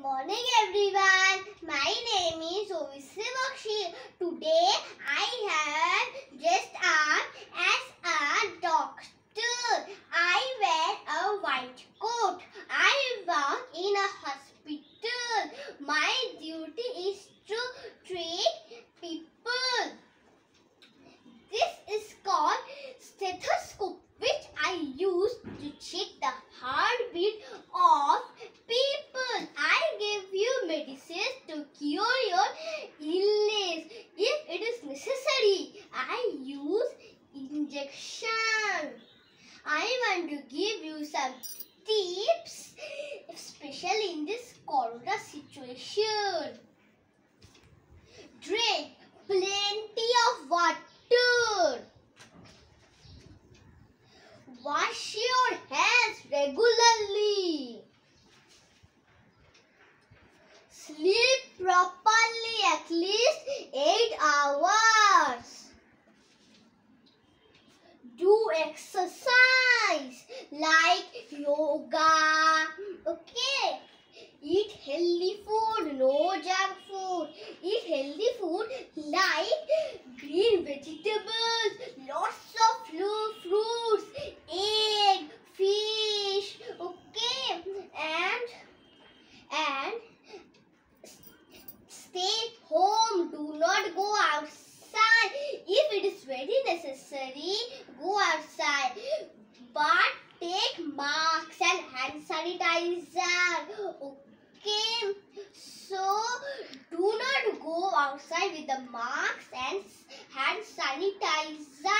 Good morning everyone. My name is Abhishree Bakshi. Today I have dressed up as a doctor. I wear a white coat. I work in a hospital. My duty is to treat people. This is called stethoscope which I use to check the heartbeat of people. I give you medicines to cure your illness. If it is necessary, I use injection. I want to give you some tips, especially in this corona situation. Drink plenty of water. Wash your hands regularly. Sleep properly at least 8 hours. Do exercise like yoga. Okay. Eat healthy food, no junk food. Eat healthy food like green vegetables, lots of flu- fruits, egg, fish. Okay. And and stay home. Do not go outside. If it is very necessary, go outside. But take masks and hand sanitizer. Okay. So do not go outside with the masks and hand sanitizer.